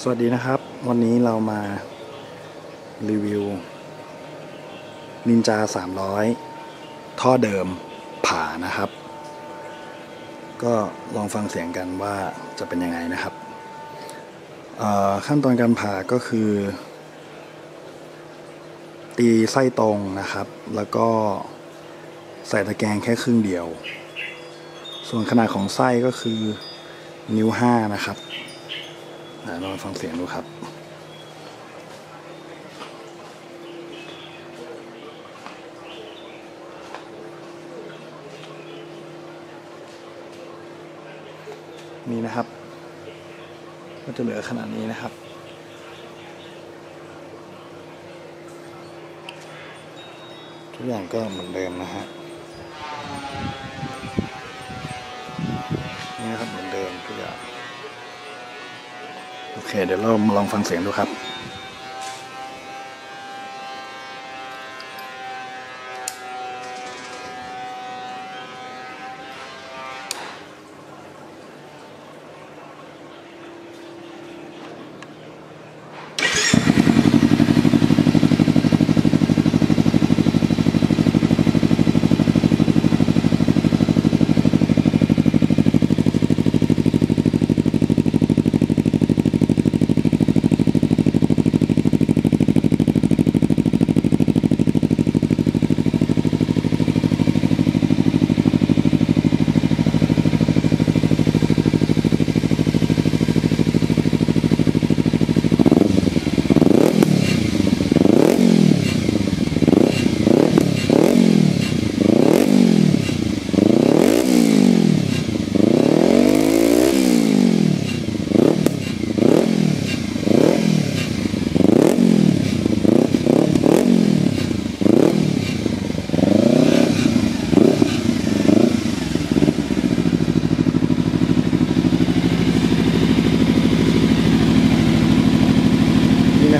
สวัสดีนะครับ วันนี้เรามารีวิวนินจา 300 ท่อเดิมผ่านะครับ ก็ลองฟังเสียงกันว่าจะเป็นยังไงนะครับ ขั้นตอนการผ่าก็คือ ตีไส้ตรงนะครับ แล้วก็ใส่ตะแกรงแค่ครึ่งเดียว ส่วนขนาดของไส้ก็คือนิ้วห้านะครับ ลองฟังเสียงดูครับนี่นะครับ ก็จะเหลือขนาดนี้นะครับ ทุกอย่างก็เหมือนเดิมนะฮะนี่นะครับเหมือนเดิม โอเค เดี๋ยวเราลองฟังเสียงดูครับ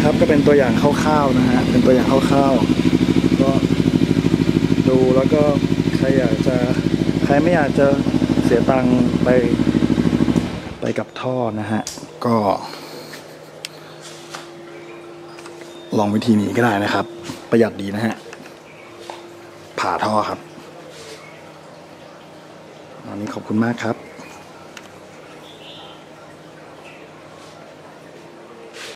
นะครับ ก็เป็นตัวอย่างคร่าวๆนะฮะเป็นตัวอย่างคร่าวๆก็ดูแล้วก็ใครอยากจะใครไม่อยากจะเสียตังค์ไปไปกับท่อนะฮะก็ ลองวิธีนี้ก็ได้นะครับ ประหยัดดีนะฮะผ่าท่อครับอันนี้ขอบคุณมากครับ